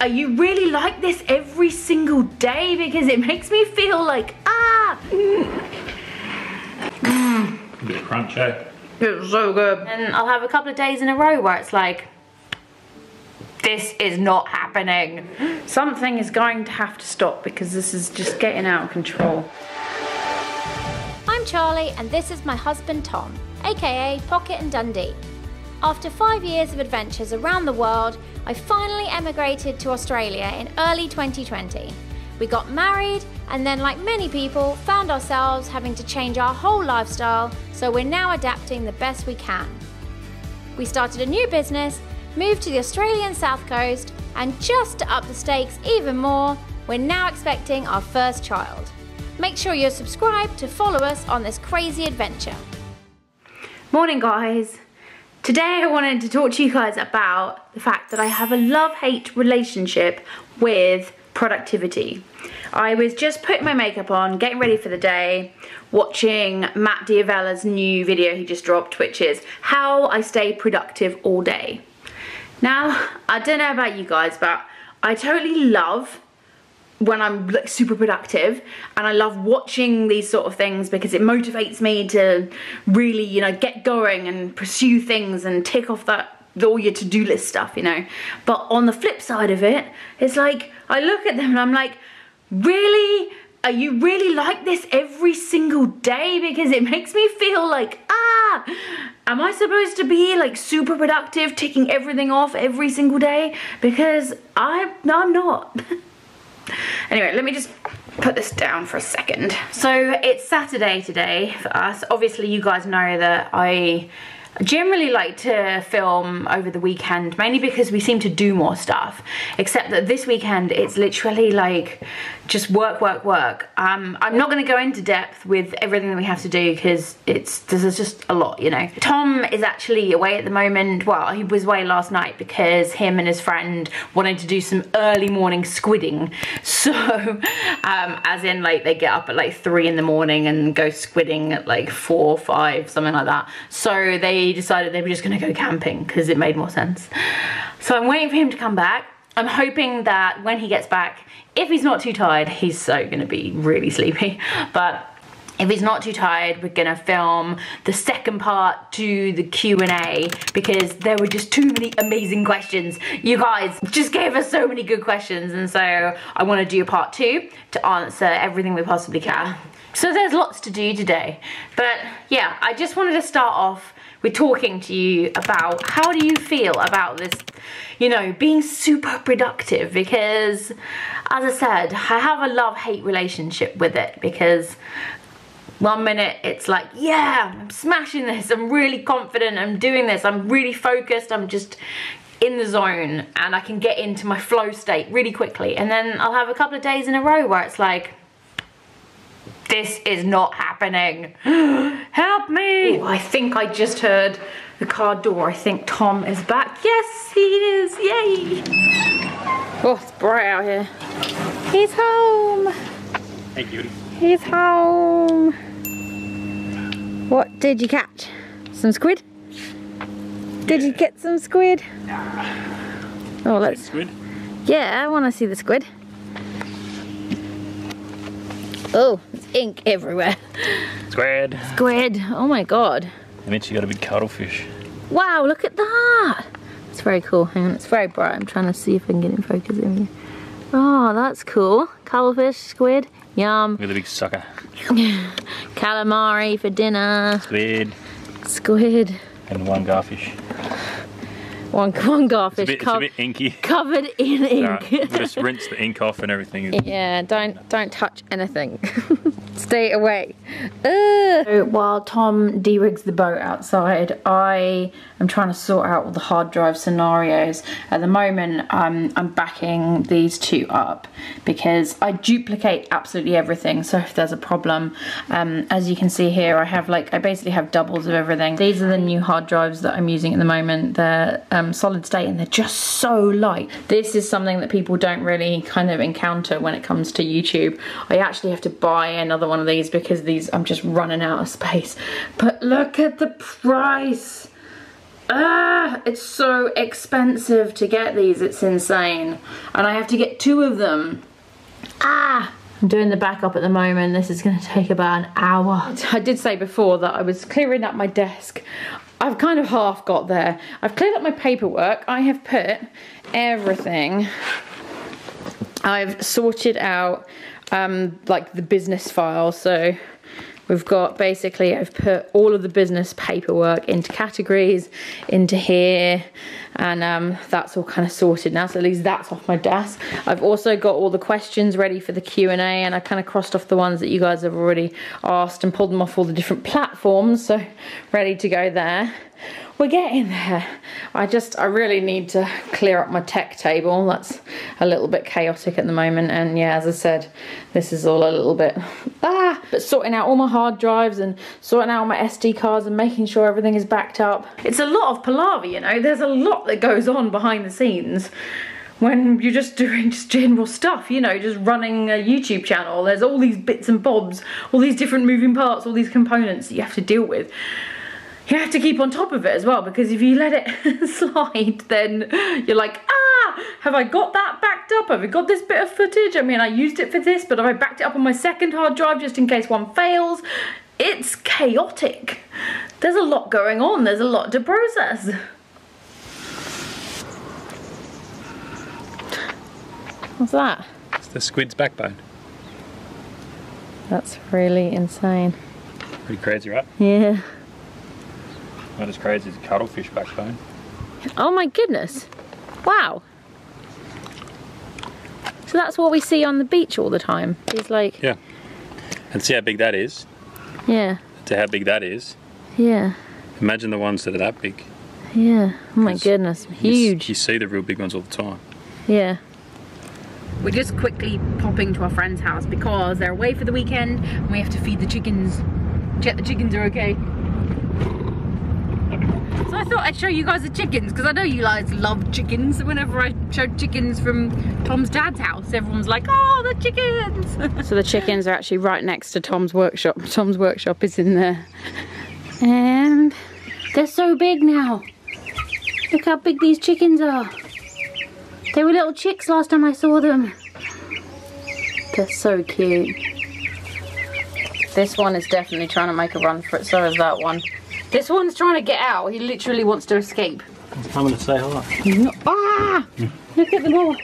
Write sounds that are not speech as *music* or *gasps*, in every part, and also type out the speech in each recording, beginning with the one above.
are you really like this every single day? Because it makes me feel like, ah. A bit of crunch, eh? It's so good. And I'll have a couple of days in a row where it's like, this is not happening. Something is going to have to stop because this is just getting out of control. I'm Charlie, and this is my husband Tom, aka Pocket and Dundee. After five years of adventures around the world, I finally emigrated to Australia in early 2020. We got married, and then, like many people, found ourselves having to change our whole lifestyle, so we're now adapting the best we can. We started a new business, moved to the Australian south coast, and just to up the stakes even more, we're now expecting our first child. Make sure you're subscribed to follow us on this crazy adventure. Morning, guys. Today I wanted to talk to you guys about the fact that I have a love-hate relationship with productivity. I was just putting my makeup on, getting ready for the day, watching Matt D'Avella's new video he just dropped, which is how I stay productive all day. Now, I don't know about you guys, but I totally love when I'm like super productive and I love watching these sort of things because it motivates me to really, you know, get going and pursue things and tick off that all your to-do list stuff, you know. But on the flip side of it, it's like I look at them and I'm like, really? Are you really like this every single day? Because it makes me feel like, ah, am I supposed to be like super productive, ticking everything off every single day? Because I, no, I'm not. *laughs* Anyway, let me just put this down for a second. So it's Saturday today for us. Obviously you guys know that I generally like to film over the weekend mainly because we seem to do more stuff except that this weekend it's literally like just work work work. Um, i'm not going to go into depth with everything that we have to do because it's there's just a lot you know. Tom is actually away at the moment. Well he was away last night because him and his friend wanted to do some early morning squidding. *laughs* So um, as in like they get up at like three in the morning and go squidding at like four or five something like that. So they decided they were just going to go camping because it made more sense. So i'm waiting for him to come back I'm hoping that when he gets back, if he's not too tired, he's so gonna be really sleepy, *laughs* but if he's not too tired, we're gonna film the second part to the Q&A because there were just too many amazing questions. You guys just gave us so many good questions and so I wanna do a part two to answer everything we possibly can. So there's lots to do today. But yeah, I just wanted to start off with talking to you about how do you feel about this, you know, being super productive because as I said, I have a love-hate relationship with it because one minute it's like, yeah, I'm smashing this, I'm really confident, I'm doing this, I'm really focused, I'm just in the zone and I can get into my flow state really quickly. And then I'll have a couple of days in a row where it's like, this is not happening. *gasps* Me! Ooh, I think I just heard the car door. I think Tom is back. Yes, he is. Yay! Oh, it's bright out here. He's home. Hey, cutie. He's home. What did you catch? Some squid? Did you get some squid? Oh, let's. Squid? Yeah, I want to see the squid. Oh, ink everywhere. Squid. Squid. Oh my god. I mean, she got a big cuttlefish. Wow, look at that. It's very cool. Hang on, it's very bright. I'm trying to see if I can get in focus in here. Oh, that's cool. Cuttlefish, squid. Yum. Look at the big sucker. *laughs* Calamari for dinner. Squid. Squid. And one garfish. One, one It's a garfish bit, it's a bit inky. covered in ink. Right, just rinse the ink off and everything. *laughs* Yeah, don't don't touch anything. *laughs* Stay away. So while Tom de-rigs the boat outside, I am trying to sort out all the hard drive scenarios. At the moment, um, I'm backing these two up because I duplicate absolutely everything. So if there's a problem, um, as you can see here, I have like I basically have doubles of everything. These are the new hard drives that I'm using at the moment. They're um, solid state and they're just so light. This is something that people don't really kind of encounter when it comes to YouTube. I actually have to buy another one of these because these I'm just running out of space. But look at the price. Ah, it's so expensive to get these, it's insane. And I have to get two of them. Ah! I'm doing the backup at the moment. This is going to take about an hour. I did say before that I was clearing up my desk. I've kind of half got there. I've cleared up my paperwork. I have put everything. I've sorted out um, like the business file. So we've got basically, I've put all of the business paperwork into categories, into here, and um, that's all kind of sorted now. So at least that's off my desk. I've also got all the questions ready for the Q&A and I kind of crossed off the ones that you guys have already asked and pulled them off all the different platforms. So ready to go there we're getting there. I just, I really need to clear up my tech table. That's a little bit chaotic at the moment. And yeah, as I said, this is all a little bit, ah, but sorting out all my hard drives and sorting out my SD cards and making sure everything is backed up. It's a lot of palaver, you know, there's a lot that goes on behind the scenes when you're just doing just general stuff, you know, just running a YouTube channel. There's all these bits and bobs, all these different moving parts, all these components that you have to deal with you have to keep on top of it as well because if you let it *laughs* slide then you're like ah have I got that backed up? Have I got this bit of footage? I mean I used it for this but have I backed it up on my second hard drive just in case one fails? It's chaotic. There's a lot going on. There's a lot to process. What's that? It's the squid's backbone. that's really insane. Pretty crazy, right? yeah Not as crazy as a cuttlefish backbone. Oh my goodness. Wow. So that's what we see on the beach all the time. These like, Yeah. And see how big that is. yeah, To how big that is. yeah, Imagine the ones that are that big. yeah. Oh my It's- goodness, You huge. You see the real big ones all the time. Yeah. We're just quickly popping to our friend's house because they're away for the weekend and we have to feed the chickens. Check the chickens are okay. Thought I'd show you guys the chickens because I know you guys love chickens. Whenever I showed chickens from Tom's dad's house, everyone's like, oh, the chickens. *laughs* so the chickens are actually right next to Tom's workshop. *laughs* Tom's workshop is in there. And they're so big now. Look how big these chickens are. They were little chicks last time I saw them. They're so cute. This one is definitely trying to make a run for it, so is that one. This one's trying to get out. He literally wants to escape. It's coming to say hi. No- ah! Look at them all.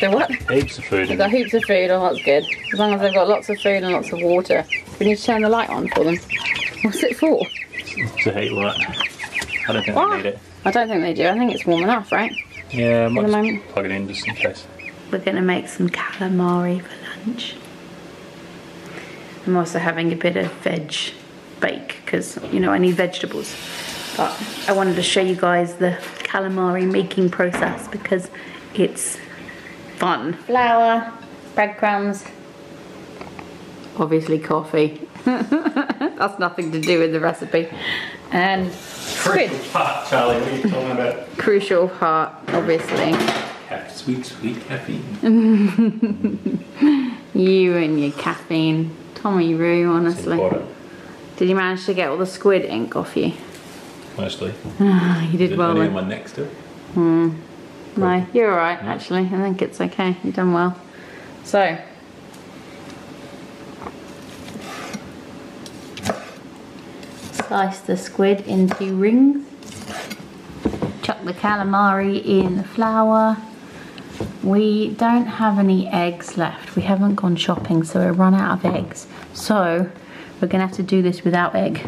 The what? Heaps of food. They've got heaps of food, oh that's good. As long as they've got lots of food and lots of water. We need to turn the light on for them. What's it for? It's a heat light. I don't think What? I need it. I don't think they do. I think it's warm enough, right? Yeah, I might just moment. plug it in just in case. We're gonna make some calamari for lunch. I'm also having a bit of veg bake because you know I need vegetables. But I wanted to show you guys the calamari making process because it's fun. Flour, breadcrumbs, obviously coffee. *laughs* That's nothing to do with the recipe. And squid, part, Charlie. What are you talking about? crucial part, obviously. Sweet, sweet caffeine. *laughs* You and your caffeine. Tommy Roo, honestly. Did you manage to get all the squid ink off you? mostly. Ah, you did well then. my neck still? Hmm. No, you're alright actually. I think it's okay. You've done well. So. Slice the squid into rings. Chuck the calamari in the flour. We don't have any eggs left. We haven't gone shopping, so we've run out of eggs. So we're gonna have to do this without egg,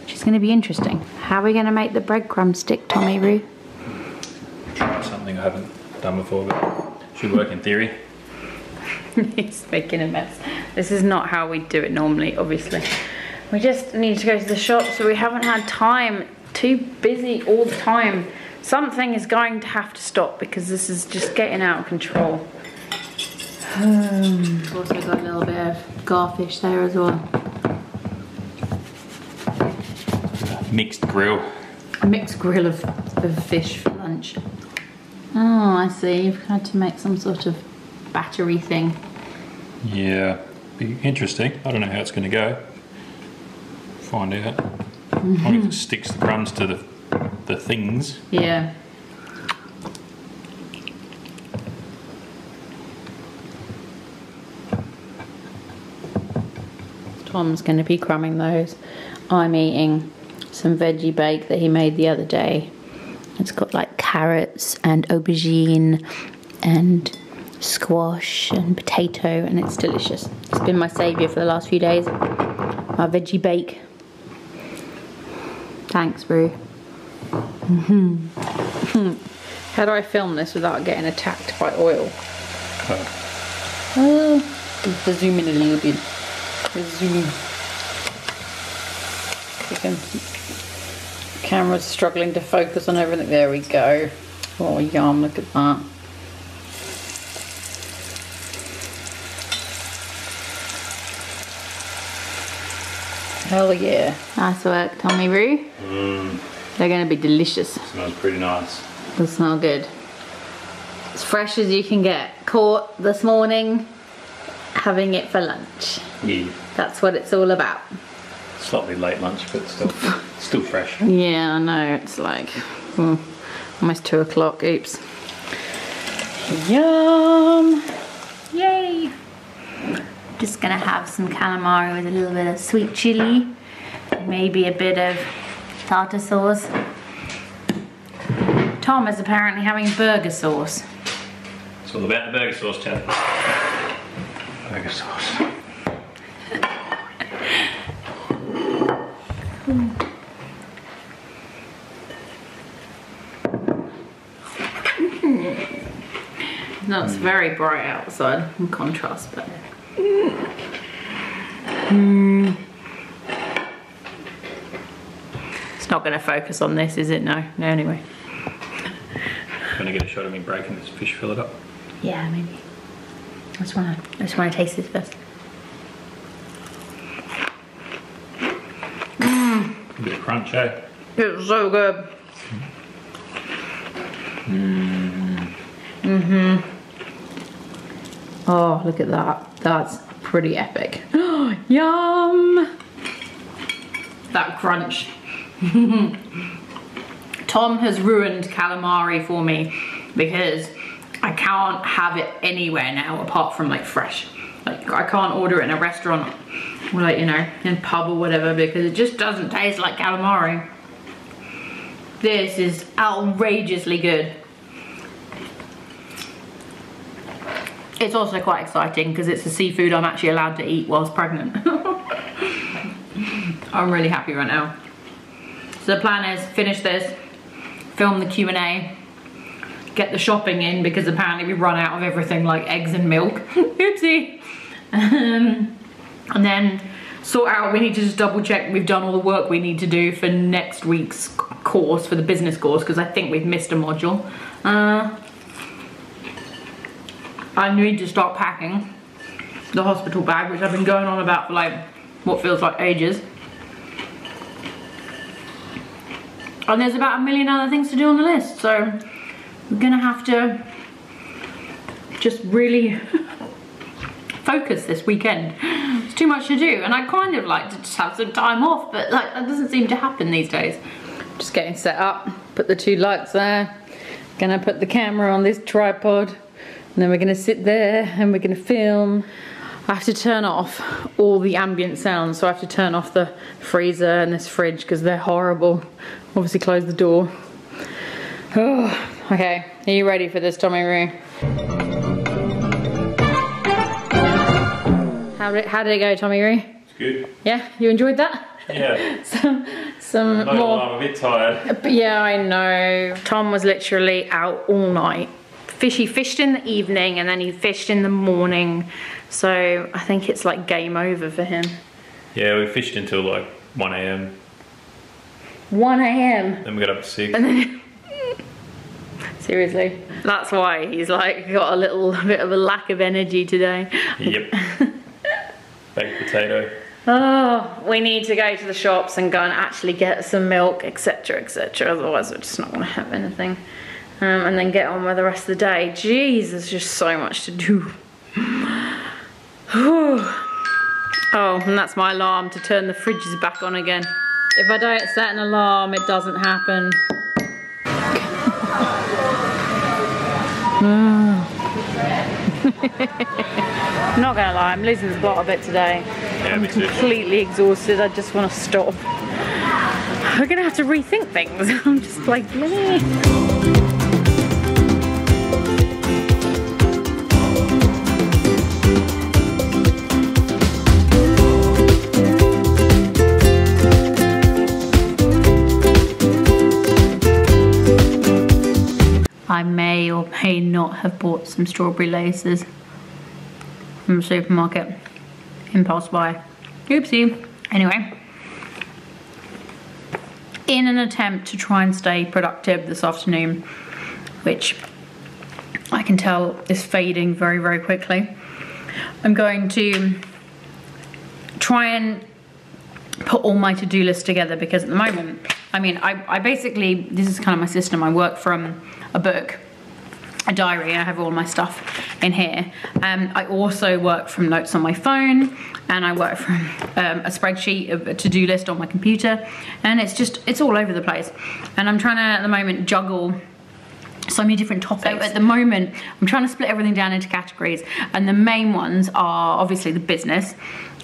which is gonna be interesting. How are we gonna make the breadcrumb stick, Tommy Roo? Something I haven't done before, but should work in theory. *laughs* He's making a mess. This is not how we do it normally, obviously. We just need to go to the shop, so we haven't had time. Too busy all the time. Something is going to have to stop because this is just getting out of control. Um, also got a little bit of garfish there as well. Mixed grill. A mixed grill of, of fish for lunch. Oh, I see. You've had to make some sort of battery thing. Yeah. Be interesting. I don't know how it's going to go. Find out. I wonder if it sticks the crumbs to the the things. Yeah. Tom's going to be crumbing those. I'm eating some veggie bake that he made the other day. It's got like carrots and aubergine and squash and potato, and it's delicious. It's been my saviour for the last few days. My veggie bake. Thanks, Roo. How do I film this without getting attacked by oil? Oh, Uh, let's zoom in a little bit. Let's zoom. We can, camera's struggling to focus on everything. There we go. Oh, yum, look at that. Hell yeah. Nice work, Tommy Roo. They're going to be delicious. smells pretty nice. They smell good. As fresh as you can get. Caught this morning, having it for lunch. Yeah. That's what it's all about. Slightly late lunch, but still *laughs* still fresh. Yeah, I know. It's like hmm, almost two o'clock. Oops. Yum! Yay! Just gonna have some calamari with a little bit of sweet chili, maybe a bit of tartar sauce. Tom is apparently having burger sauce. It's all about the burger sauce, Chad. Burger sauce. Hmm. No, it's very bright outside in contrast, but. Hmm. It's not going to focus on this, is it? No, no, anyway. Gonna get a shot of me breaking this fish fillet up. Yeah, maybe. I just want to. I just want to taste this first. A bit of crunch, eh? It's so good. Mm-hmm. Oh, look at that. That's pretty epic. *gasps* Yum! That crunch. *laughs* Tom has ruined calamari for me because I can't have it anywhere now apart from like fresh. Like I can't order it in a restaurant or like, you know, in pub or whatever because it just doesn't taste like calamari. This is outrageously good. It's also quite exciting because it's a seafood I'm actually allowed to eat whilst pregnant. *laughs* I'm really happy right now. So the plan is finish this, film the Q&A, get the shopping in because apparently we run out of everything like eggs and milk. *laughs* Oopsie. Um, and then sort out, we need to just double check we've done all the work we need to do for next week's course, for the business course, because I think we've missed a module. Uh, I need to start packing the hospital bag, which I've been going on about for like what feels like ages. And there's about a million other things to do on the list, so we're gonna have to just really *laughs* focus this weekend. It's too much to do, and I kind of like to just have some time off, but like that doesn't seem to happen these days. Just getting set up, put the two lights there, gonna put the camera on this tripod, and then we're gonna sit there and we're gonna film. I have to turn off all the ambient sounds, so I have to turn off the freezer and this fridge because they're horrible. Obviously, close the door. Oh, *sighs* okay. Are you ready for this, Tommy Roo? How did, how did it go, Tommy Roo? It's good. Yeah, you enjoyed that? Yeah. *laughs* some some No, more. I'm a bit tired. Uh, but yeah, I know. Tom was literally out all night. Fish, he fished in the evening and then he fished in the morning. So I think it's like game over for him. Yeah, we fished until like 1 a.m. 1 a.m. Then we got up at 6. *laughs* Seriously. That's why he's like got a little bit of a lack of energy today. yep. *laughs* Baked potato. Oh, we need to go to the shops and go and actually get some milk, etc., etc. Otherwise, we're just not going to have anything. Um, and then get on with the rest of the day. Jeez, there's just so much to do. *sighs* Oh, and that's my alarm to turn the fridges back on again. If I don't set an alarm, it doesn't happen. I'm *laughs* not gonna lie, I'm losing the plot a bit today. Yeah, I'm me completely exhausted. I just want to stop. We're gonna have to rethink things. *laughs* I'm just like, meh. Not have bought some strawberry laces from the supermarket. Impulse buy. Oopsie. Anyway, in an attempt to try and stay productive this afternoon, which I can tell is fading very, very quickly, I'm going to try and put all my to-do list together because at the moment, I mean, I, I basically, this is kind of my system. I work from a book, a diary, I have all my stuff in here. Um, I also work from notes on my phone and I work from um, a spreadsheet a to-do list on my computer and it's just, it's all over the place. And I'm trying to, at the moment, juggle so many different topics. So at the moment, I'm trying to split everything down into categories, and the main ones are obviously the business,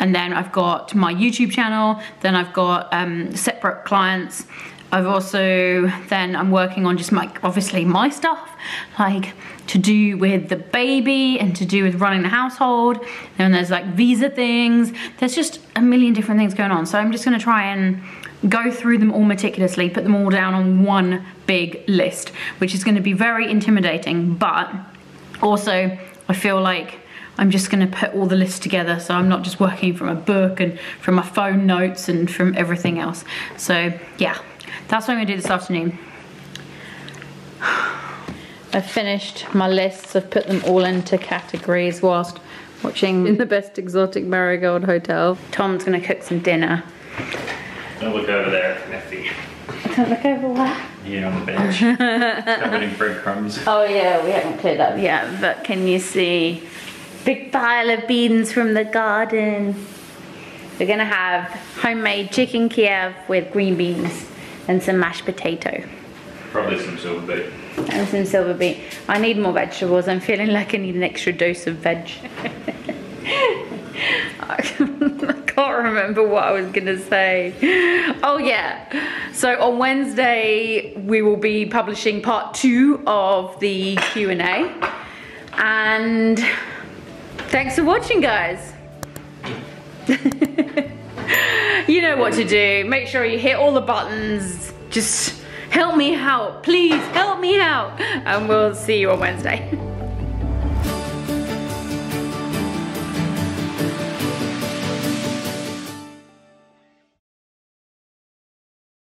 and then I've got my YouTube channel, then I've got um, separate clients. I've also then I'm working on just my obviously my stuff, like to do with the baby and to do with running the household. Then there's like visa things. There's just a million different things going on. So I'm just gonna try and go through them all meticulously, put them all down on one big list, which is going to be very intimidating, but also I feel like I'm just going to put all the lists together so I'm not just working from a book and from my phone notes and from everything else. So yeah, that's what I'm going to do this afternoon. I've finished my lists, I've put them all into categories whilst watching in the best exotic marigold hotel. Tom's going to cook some dinner. Don't look over there, Neffy. Don't look over what? Here on the bench. *laughs* Covered in breadcrumbs. Oh yeah, we haven't cleared up yet, but can you see? Big pile of beans from the garden. We're gonna have homemade chicken Kiev with green beans and some mashed potato Probably some silver beet. and some silver beet. I need more vegetables. I'm feeling like I need an extra dose of veg. *laughs* I can't remember what I was gonna say. Oh yeah. So on Wednesday we will be publishing part two of the Q and A. And thanks for watching, guys. *laughs* you know what to do. Make sure you hit all the buttons. Just help me out. Please help me out. And we'll see you on Wednesday. *laughs*